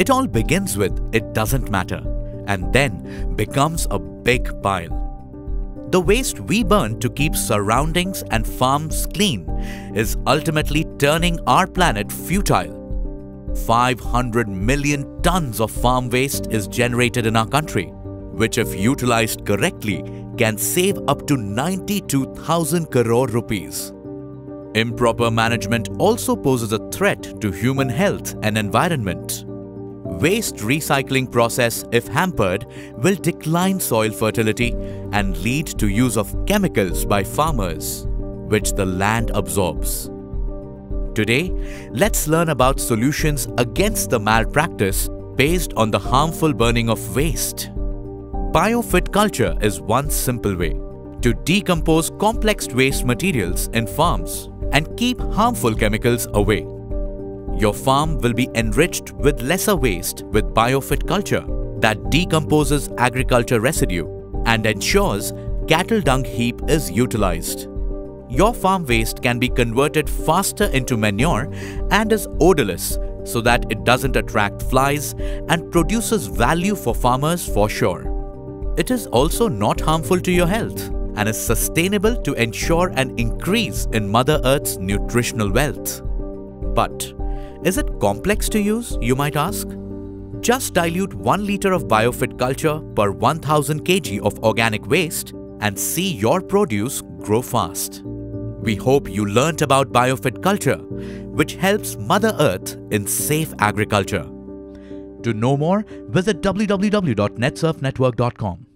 It all begins with it doesn't matter and then becomes a big pile. The waste we burn to keep surroundings and farms clean is ultimately turning our planet futile. 500 million tons of farm waste is generated in our country, which if utilized correctly can save up to 92,000 crore rupees. Improper management also poses a threat to human health and environment. Waste recycling process, if hampered, will decline soil fertility and lead to use of chemicals by farmers, which the land absorbs. Today, let's learn about solutions against the malpractice based on the harmful burning of waste. Biofit culture is one simple way to decompose complex waste materials in farms and keep harmful chemicals away. Your farm will be enriched with lesser waste with biofit culture that decomposes agriculture residue and ensures cattle dung heap is utilized. Your farm waste can be converted faster into manure and is odorless so that it doesn't attract flies and produces value for farmers for sure. It is also not harmful to your health and is sustainable to ensure an increase in Mother Earth's nutritional wealth. But is it complex to use, you might ask? Just dilute 1 litre of biofit culture per 1000 kg of organic waste and see your produce grow fast. We hope you learnt about biofit culture, which helps Mother Earth in safe agriculture. To know more, visit www.netsurfnetwork.com.